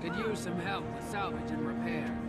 Could use some help with salvage and repair.